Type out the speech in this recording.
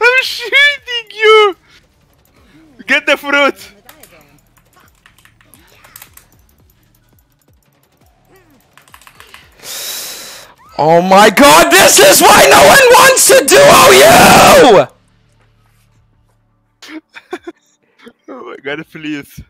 I'm shooting you! Get the fruit! Oh my god, this is why no one wants to duo you! Oh my god, please.